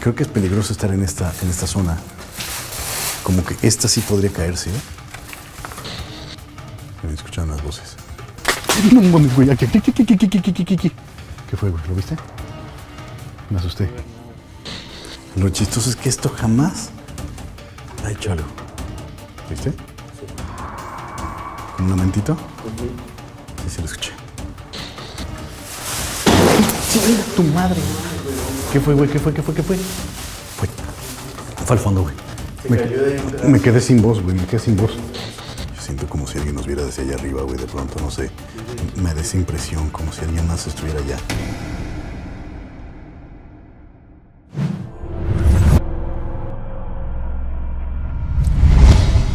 Creo que es peligroso estar en esta, en esta zona. Como que esta sí podría caerse, ¿eh? Me escucharon las voces. No mames, güey. Aquí, aquí, aquí, aquí, aquí, aquí. ¿Qué fue, güey? ¿Lo viste? Me asusté. Lo chistoso es que esto jamás ha hecho algo. ¿Viste? ¿Con un momentito? Sí, sí lo escuché. ¡Chinga tu madre! ¿Qué fue, güey? ¿Qué fue? ¿Qué fue? ¿Qué fue? Fue, fue al fondo, güey. Me, me quedé sin voz, güey. Me quedé sin voz. Yo siento como si alguien nos viera desde allá arriba, güey. De pronto, no sé. Me da esa impresión, como si alguien más estuviera allá.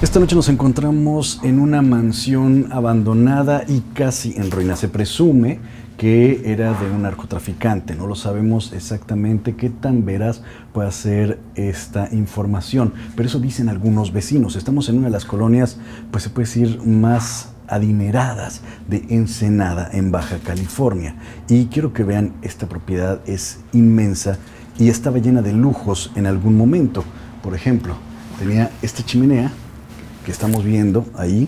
Esta noche nos encontramos en una mansión abandonada y casi en ruina. Se presume que era de un narcotraficante. No lo sabemos exactamente qué tan veraz puede ser esta información, pero eso dicen algunos vecinos. Estamos en una de las colonias, pues se puede decir, más adineradas de Ensenada, en Baja California. Y quiero que vean, esta propiedad es inmensa y estaba llena de lujos en algún momento. Por ejemplo, tenía esta chimenea que estamos viendo ahí,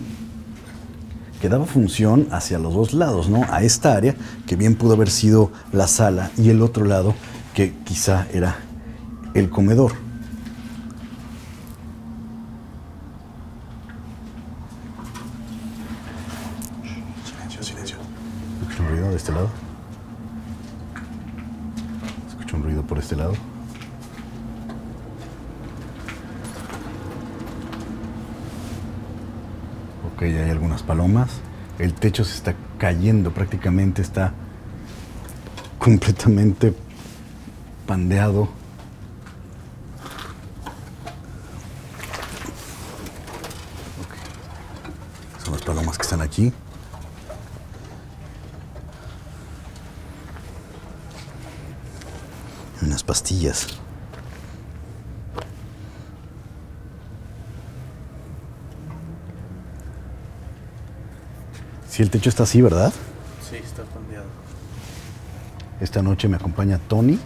que daba función hacia los dos lados, ¿no? A esta área, que bien pudo haber sido la sala, y el otro lado, que quizá era el comedor. Silencio, silencio. ¿Escucho un ruido de este lado? ¿Escucho un ruido por este lado? Ok, hay algunas palomas. El techo se está cayendo, prácticamente está completamente pandeado. Ok. Son las palomas que están aquí. Unas pastillas. Si el techo está así, ¿verdad? Sí, está pandeado. Esta noche me acompaña Tony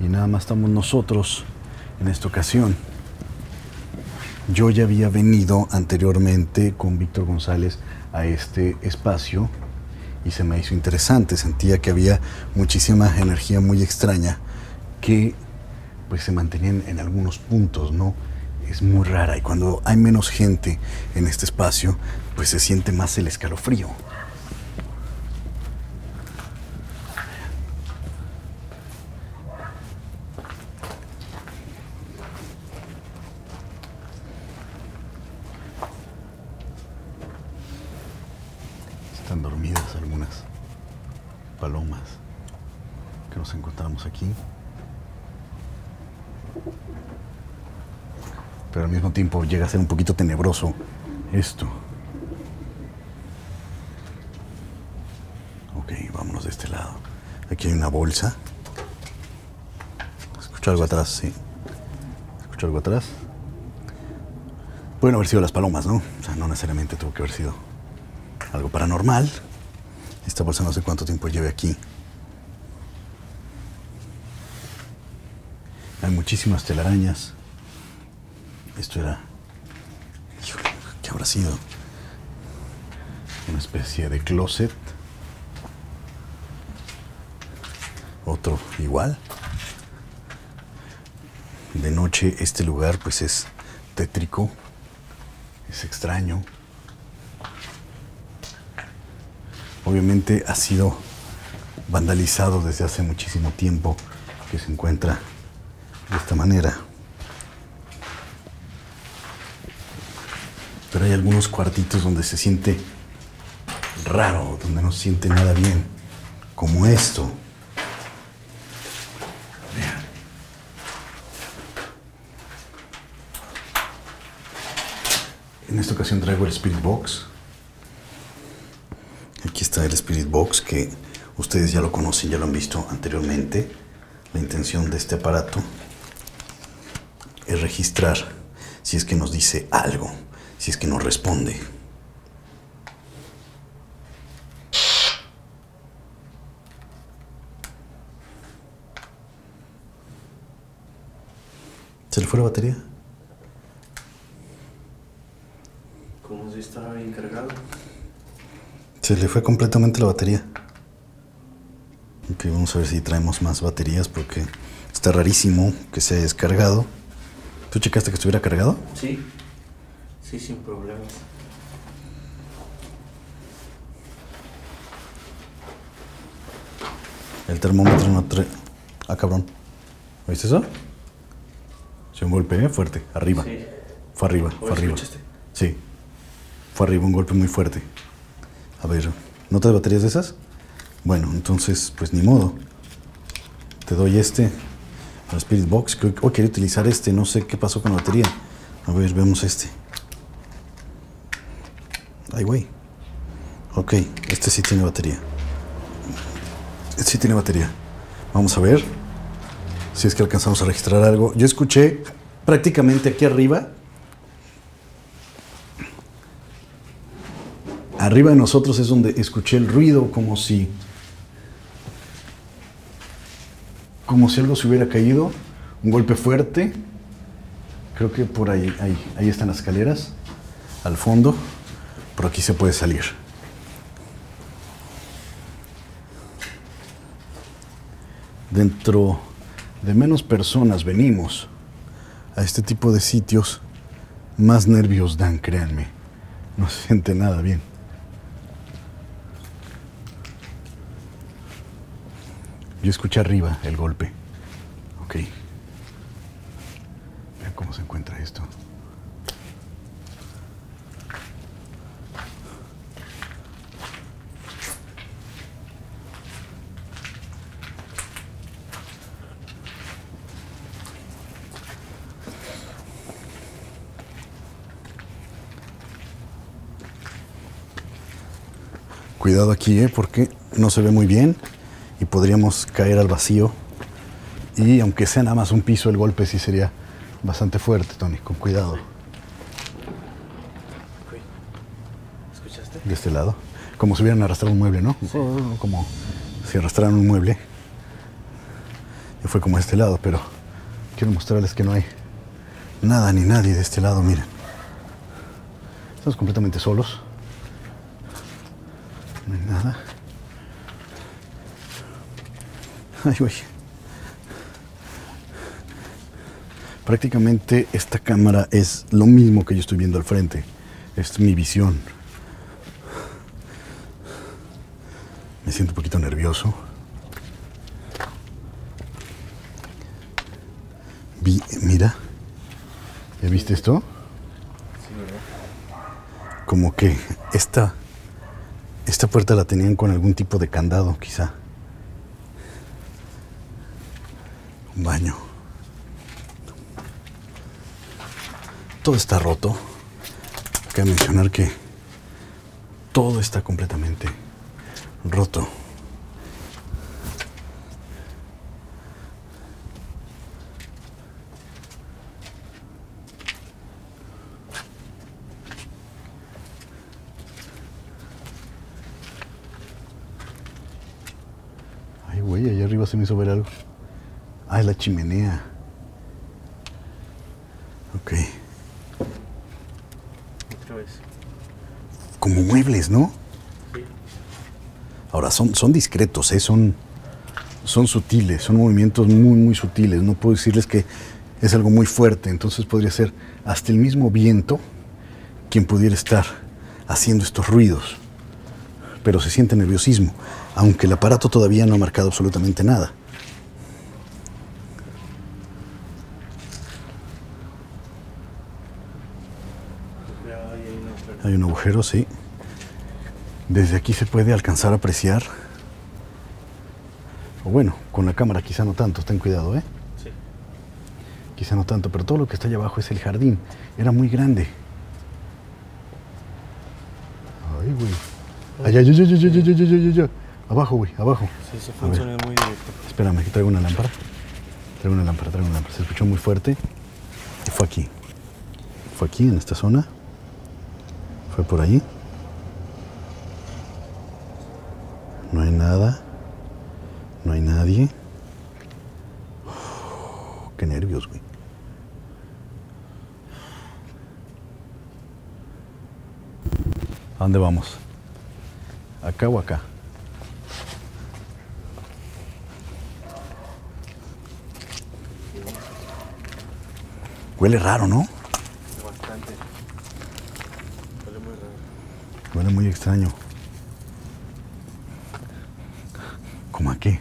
y nada más estamos nosotros en esta ocasión. Yo ya había venido anteriormente con Víctor González a este espacio y se me hizo interesante. Sentía que había muchísima energía muy extraña que pues se mantenían en algunos puntos, ¿no? Es muy rara y cuando hay menos gente en este espacio, pues se siente más el escalofrío. Están dormidas algunas palomas que nos encontramos aquí. Pero al mismo tiempo llega a ser un poquito tenebroso esto. Ok, vámonos de este lado. Aquí hay una bolsa. Escucho algo atrás, sí. Escucho algo atrás. Pueden haber sido las palomas, ¿no? O sea, no necesariamente tuvo que haber sido algo paranormal. Esta bolsa no sé cuánto tiempo lleve aquí. Hay muchísimas telarañas. Esto era... ¿qué habrá sido? Una especie de closet. Otro igual. De noche este lugar pues es tétrico, es extraño. Obviamente ha sido vandalizado desde hace muchísimo tiempo que se encuentra de esta manera. Pero hay algunos cuartitos donde se siente raro, donde no se siente nada bien, como esto. Esta ocasión traigo el Spirit Box. Aquí está el Spirit Box que ustedes ya lo conocen, ya lo han visto anteriormente. La intención de este aparato es registrar si es que nos dice algo, si es que nos responde. ¿Se le fue la batería? Si estaba bien cargado. Se le fue completamente la batería. Ok, vamos a ver si traemos más baterías porque está rarísimo que se haya descargado. ¿Tú checaste que estuviera cargado? Sí. Sí, sin problemas. El termómetro no trae... Ah, cabrón. ¿Viste eso? Sí, un golpe ¿eh? fuerte, arriba. Sí. Fue arriba, ¿O fue arriba. escuchaste? Sí. Arriba, un golpe muy fuerte. A ver, ¿no traes baterías de esas? Bueno, entonces, pues ni modo. Te doy este, el Spirit Box. Creo que oh, quería utilizar este, no sé qué pasó con la batería. A ver, vemos este. Ay, güey. Ok, este sí tiene batería. Este sí tiene batería. Vamos a ver si es que alcanzamos a registrar algo. Yo escuché prácticamente aquí arriba Arriba de nosotros es donde escuché el ruido como si como si algo se hubiera caído, un golpe fuerte. Creo que por ahí, ahí, ahí están las escaleras, al fondo. Por aquí se puede salir. Dentro de menos personas venimos a este tipo de sitios, más nervios dan, créanme. No se siente nada bien. Yo escuché arriba el golpe. Ok. Vean cómo se encuentra esto. Cuidado aquí, ¿eh? porque no se ve muy bien y podríamos caer al vacío. Y aunque sea nada más un piso, el golpe sí sería bastante fuerte, Tony, con cuidado. ¿Escuchaste? De este lado. Como si hubieran arrastrado un mueble, ¿no? Como si arrastraran un mueble. Y fue como de este lado, pero quiero mostrarles que no hay nada ni nadie de este lado, miren. Estamos completamente solos. No hay nada. Prácticamente esta cámara es lo mismo que yo estoy viendo al frente. Es mi visión. Me siento un poquito nervioso. Vi, mira. ¿Ya viste esto? Como que esta, esta puerta la tenían con algún tipo de candado, quizá. Un baño. Todo está roto. Cabe mencionar que todo está completamente roto. Ay, güey, allá arriba se me hizo ver algo. Ah, es la chimenea. Ok. Otra vez. Como muebles, ¿no? Sí. Ahora, son, son discretos, ¿eh? son, son sutiles, son movimientos muy, muy sutiles. No puedo decirles que es algo muy fuerte, entonces podría ser hasta el mismo viento quien pudiera estar haciendo estos ruidos. Pero se siente nerviosismo, aunque el aparato todavía no ha marcado absolutamente nada. Ya, ahí hay un agujero, sí. Desde aquí se puede alcanzar a apreciar. O bueno, con la cámara quizá no tanto, ten cuidado, ¿eh? Sí. Quizá no tanto, pero todo lo que está allá abajo es el jardín. Era muy grande. Ay, güey. Allá, ya, ya, ya, ya, ya, ya, ya, ya, ya. Abajo, güey, abajo. Sí, se A fue un ver. sonido muy directo. Espérame, aquí traigo una lámpara. Traigo una lámpara, traigo una lámpara. Se escuchó muy fuerte. Y fue aquí. Fue aquí, en esta zona. ¿Fue por allí? No hay nada. No hay nadie. Qué nervios, güey. ¿A dónde vamos? ¿Acá o acá? Huele raro, ¿no? Huele muy extraño. ¿Cómo a qué?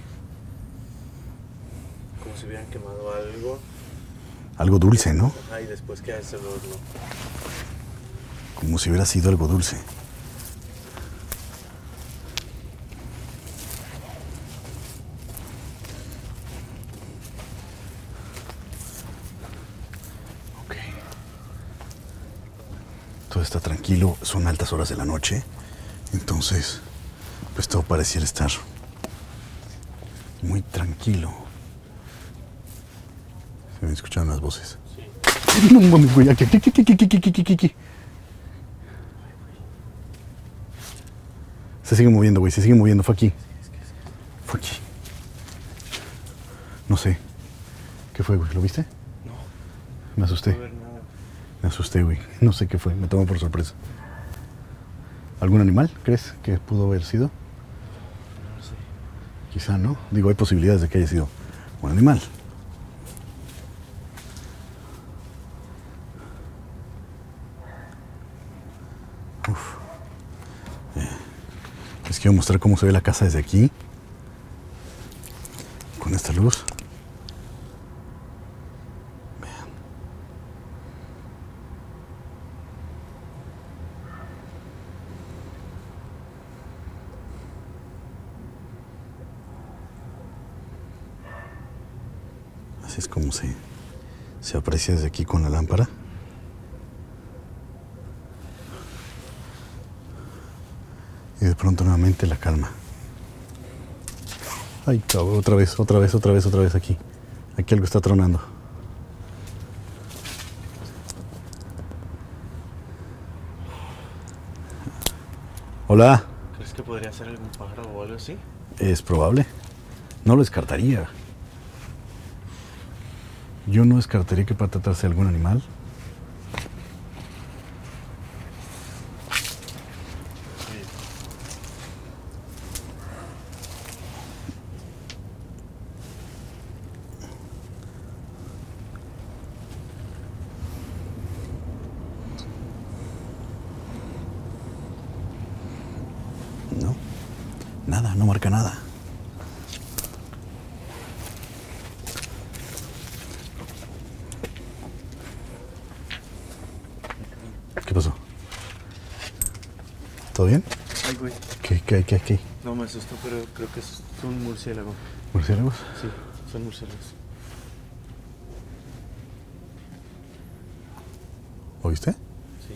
Como si hubieran quemado algo. Algo dulce, ¿no? Ajá, y después queda ese horno. Como si hubiera sido algo dulce. Son altas horas de la noche, entonces, pues todo pareciera estar muy tranquilo. Se me escucharon las voces. No mames, güey, aquí, aquí, aquí, aquí, aquí, Se sigue moviendo, güey, se sigue moviendo, fue aquí. Fue aquí. No sé. ¿Qué fue, güey? ¿Lo viste? No. Me asusté. Me asusté, güey. No sé qué fue, me tomó por sorpresa. ¿Algún animal crees que pudo haber sido? Quizá no. Digo, hay posibilidades de que haya sido un animal. Uf. Eh, Les quiero mostrar cómo se ve la casa desde aquí. Con esta luz. Vean. Así es como se, se aprecia desde aquí con la lámpara. Y de pronto nuevamente la calma. Ay, cabrón, otra vez, otra vez, otra vez, otra vez aquí. Aquí algo está tronando. Hola, ¿Crees que podría ser algún pájaro o algo así? es probable. No lo descartaría. Yo no descartaría que pueda tratarse algún animal. No, nada, no marca nada. ¿Qué pasó? ¿Todo bien? Ay, güey. ¿Qué, qué, qué, qué? No me asustó, pero creo que es un murciélago. ¿Murciélagos? Sí, son murciélagos. ¿Oíste? Sí.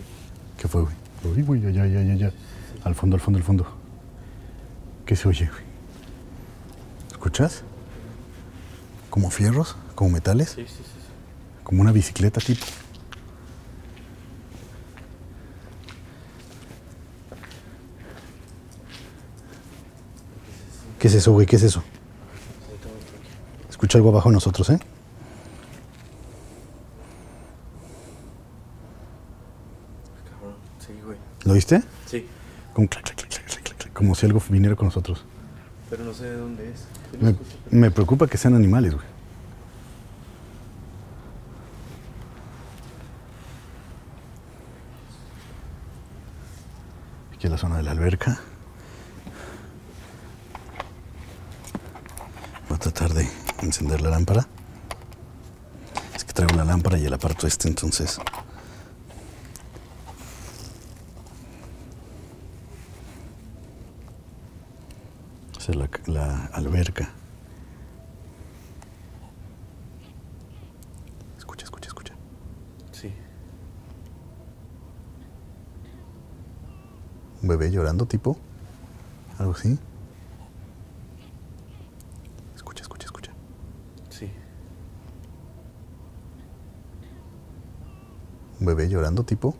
¿Qué fue, güey? Lo vi, güey, ya, ya, ya, ya. Al fondo, al fondo, al fondo. ¿Qué se oye, güey? ¿Escuchas? ¿Como fierros? ¿Como metales? Sí, sí, sí. sí. Como una bicicleta tipo. ¿Qué es eso, güey? ¿Qué es eso? Escucha algo abajo de nosotros, ¿eh? Cabrón. Sí, güey. ¿Lo viste? Sí, Como, clac, clac, clac, si algo viniera con nosotros. pero no sé de dónde es. Sí Me, escucho, pero- me preocupa que sean animales, güey. Aquí es la zona de la alberca. Voy a tratar de encender la lámpara. Es que traigo la lámpara y el aparato este, entonces. Esa es la, la alberca. Escucha, escucha, escucha. Sí. Un bebé llorando, tipo. Algo así. un bebé llorando, tipo.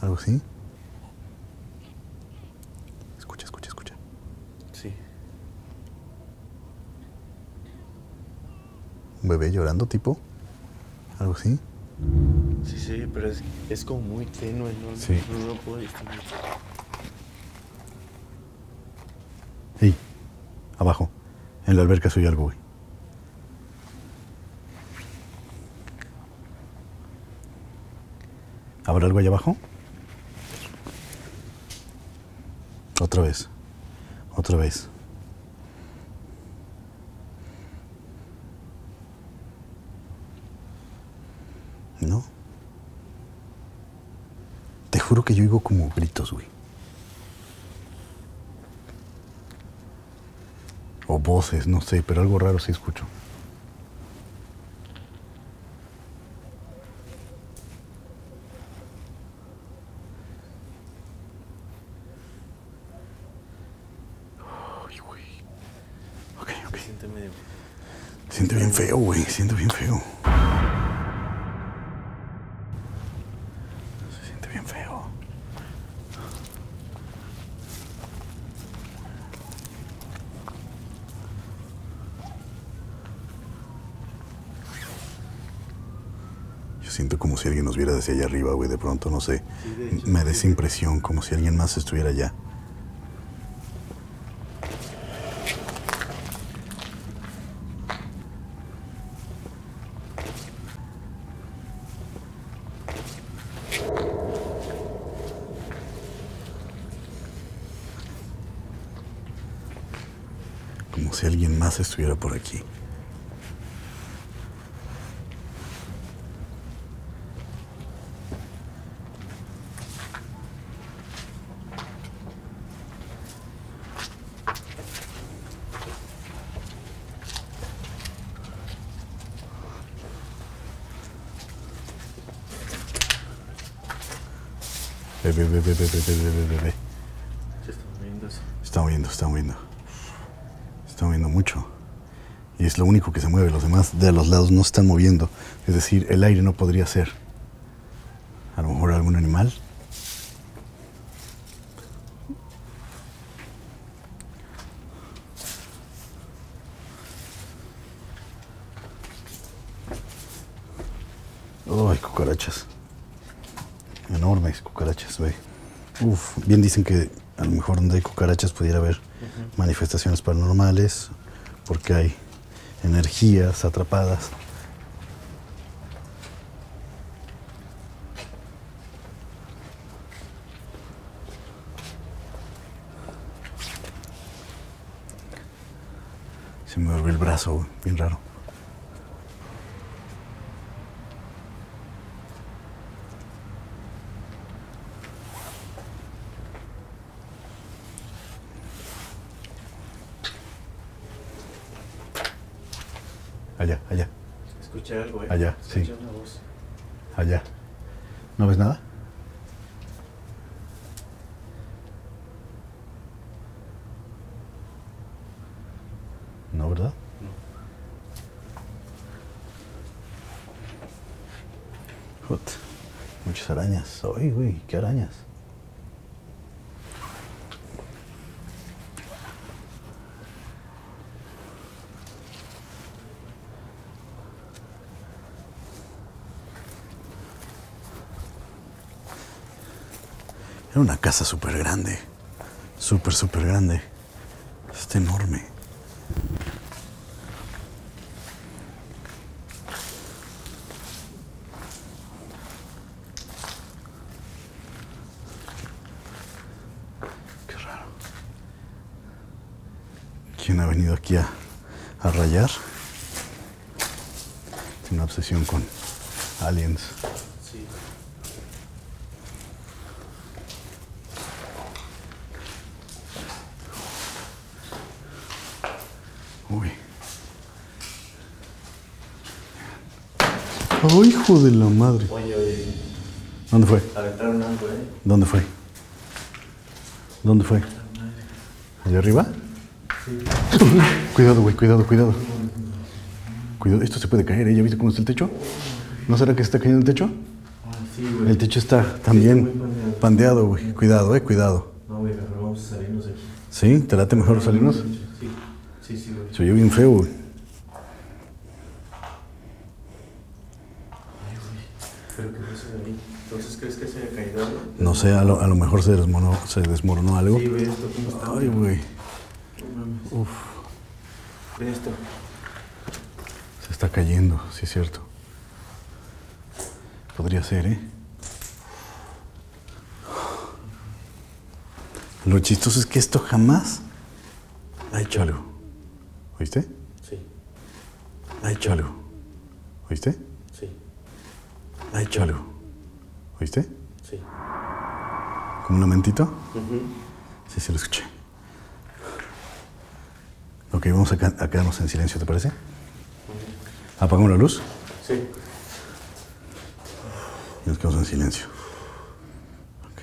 Algo así. Escucha, escucha, escucha. Sí. Un bebé llorando, tipo. Algo así. Sí, sí, pero es, es como muy tenue, ¿no? Sí. No, lo puedo distinguir. Ey, abajo, en la alberca soy algo, güey. ¿Habrá algo allá abajo? Otra vez. Otra vez. No. Te juro que yo oigo como gritos, güey. O voces, no sé, pero algo raro sí escucho. Siente medio. Siente bien feo, güey. Siente bien feo. Se siente bien feo. Yo siento como si alguien nos viera desde allá arriba, güey. De pronto, no sé. Sí, de hecho, Me da esa impresión, como si alguien más estuviera allá. Como si alguien más estuviera por aquí. ve, ve, ve, ve, ve, ve, Está moviendo, está moviendo. Está moviendo mucho. Y es lo único que se mueve. Los demás de los lados no están moviendo. Es decir, el aire no podría ser. A lo mejor algún animal. Ay, cucarachas. Enormes cucarachas, ve. Uf, bien dicen que a lo mejor donde hay cucarachas pudiera haber manifestaciones paranormales, porque hay energías atrapadas. Se me movió el brazo, güey, bien raro. Allá, allá, Escuché algo, ¿eh? Allá, sí. Escuché una voz. allá. ¿No ves nada? No, ¿verdad? Jut, muchas arañas. Ay, güey, qué arañas. Era una casa súper grande. Súper, súper grande. Está enorme. Qué raro. ¿Quién ha venido aquí a, a rayar? Tiene una obsesión con aliens. Uy. ¡Ay, hijo de la madre! Oye, ¿Dónde fue? aventaron algo, ¿eh? ¿Dónde fue? ¿Dónde fue? ¿Allá arriba? Cuidado, güey, cuidado, cuidado. Cuidado, esto se puede caer, ¿eh? ¿Ya viste cómo está el techo? ¿No será que se está cayendo el techo? Ah, sí, güey. El techo está también pandeado. pandeado, güey. Cuidado, eh, cuidado. No, güey, mejor vamos a salirnos de aquí. ¿Sí? ¿Te late mejor salirnos? Sí, sí, sí, güey. Se oye bien feo, güey. Pero que no se ve ahí. Entonces, ¿crees que se haya caído algo? No sé, a lo, a lo mejor se desmoronó, se desmoronó algo. Sí, güey, esto cómo está. Ay, güey. No. Uf. Ve esto. Se está cayendo, sí es cierto. Podría ser, ¿eh? Lo chistoso es que esto jamás ha hecho algo. ¿Oíste? Sí, Ha hecho algo. ¿Oíste? sí, Ha hecho algo. ¿Oíste? sí. ¿Como un lamentito? Sí, sí, lo escuché. Ok, vamos a, quedarnos en silencio, ¿te parece? Apagamos la luz Sí. y nos quedamos en silencio. Ok.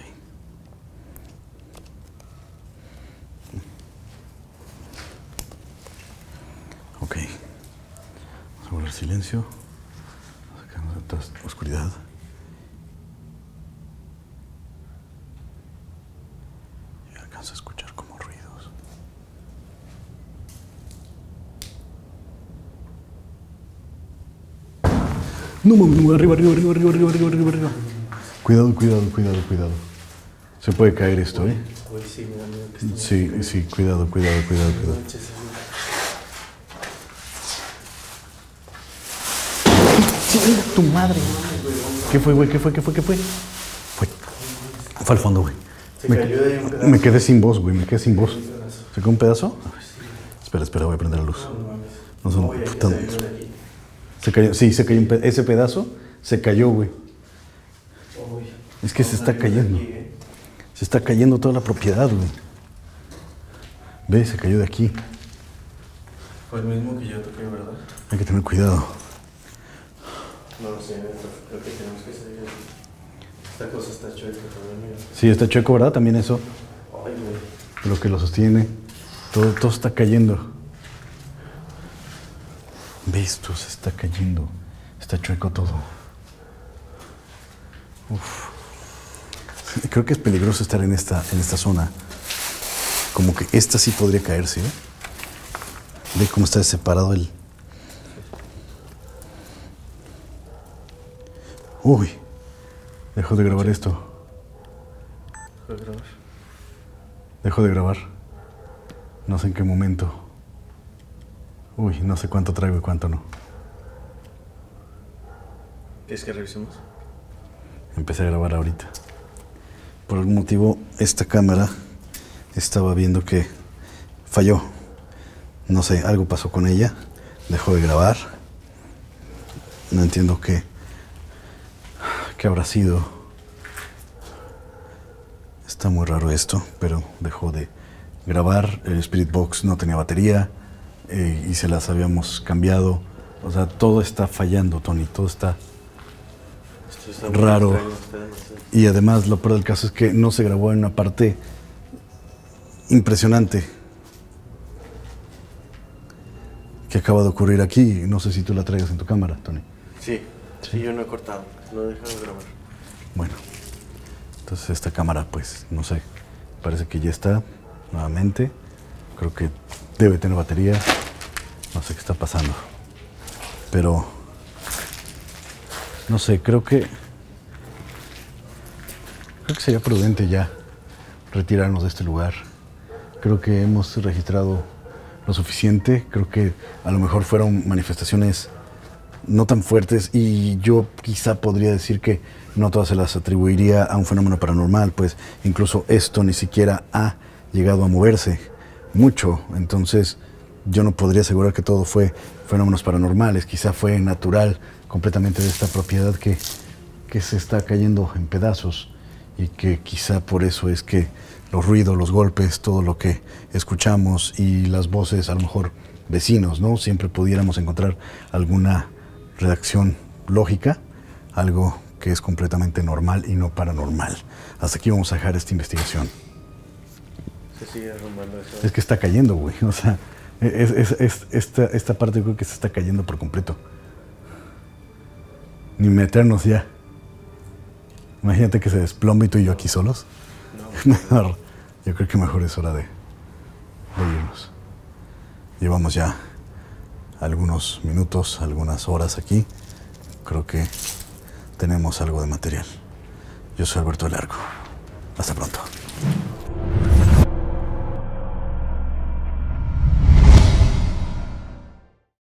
Ok. Vamos a guardar silencio. Vamos a quedarnos en toda esta oscuridad. Y alcanza a escuchar como ruidos. No mames, no, arriba, arriba, arriba, arriba, arriba, arriba, arriba, arriba. Cuidado, cuidado, cuidado, cuidado. Se puede caer esto, ¿eh? Sí, me da miedo que esté. Sí, sí, cuidado, cuidado, cuidado, cuidado. tu madre. ¿Qué fue, güey? ¿Qué fue? ¿Qué fue? ¿Qué fue? Fue. Fue al fondo, güey. Se Me, cayó de ahí un pedazo. me quedé sin voz, güey. Me quedé sin voz. ¿Se quedó un pedazo? Espera, espera, voy a prender la luz. No son- Oye, puta- se cayó sí, se cayó ese pedazo, se cayó, güey. Es que se está cayendo. Se está cayendo toda la propiedad, güey. Ve, se cayó de aquí. Fue el mismo que yo toqué, ¿verdad? Hay que tener cuidado. No lo sé. Creo que tenemos que salir de aquí. Esta cosa está chueca, pero mira. Sí, está chueco, ¿verdad? También eso, Ay, güey. lo que lo sostiene. Todo, todo está cayendo. Ve esto, se está cayendo. Está chueco todo. Uf. Creo que es peligroso estar en esta, en esta zona. Como que esta sí podría caerse, ¿eh? Ve cómo está separado el. Uy, dejo de grabar esto. Fue grabar. Dejo de grabar. No sé en qué momento. Uy, no sé cuánto traigo y cuánto no. ¿Quieres que revisemos? Empecé a grabar ahorita. Por algún motivo, esta cámara estaba viendo que falló. No sé, algo pasó con ella. Dejó de grabar. No entiendo qué. ¿Qué habrá sido? Está muy raro esto, pero dejó de grabar. El Spirit Box no tenía batería eh, y se las habíamos cambiado. O sea, todo está fallando, Tony. Todo está. Raro. extraño, Y además, lo peor del caso es que no se grabó en una parte impresionante que acaba de ocurrir aquí. No sé si tú la traigas en tu cámara, Tony. Sí, sí, yo no he cortado. No he dejado de grabar. Bueno, entonces esta cámara, pues, no sé, parece que ya está nuevamente. Creo que debe tener batería. No sé qué está pasando. Pero, no sé, creo que... Creo que sería prudente ya retirarnos de este lugar. Creo que hemos registrado lo suficiente. Creo que a lo mejor fueron manifestaciones no tan fuertes y yo quizá podría decir que no todas se las atribuiría a un fenómeno paranormal, pues incluso esto ni siquiera ha llegado a moverse mucho, entonces yo no podría asegurar que todo fue fenómenos paranormales, quizá fue natural completamente de esta propiedad que, que se está cayendo en pedazos y que quizá por eso es que los ruidos, los golpes, todo lo que escuchamos y las voces, a lo mejor vecinos, ¿no? Siempre pudiéramos encontrar alguna redacción lógica, algo que es completamente normal y no paranormal. Hasta aquí vamos a dejar esta investigación. Se sigue arrumbando eso. Es que está cayendo, güey. O sea, es, es- es- esta, esta parte creo que se está cayendo por completo. Ni meternos ya. Imagínate que se desplome y tú y yo aquí solos. Mejor, yo creo que mejor es hora de, de irnos. Llevamos ya algunos minutos, algunas horas aquí. Creo que tenemos algo de material. Yo soy Alberto Largo. Hasta pronto.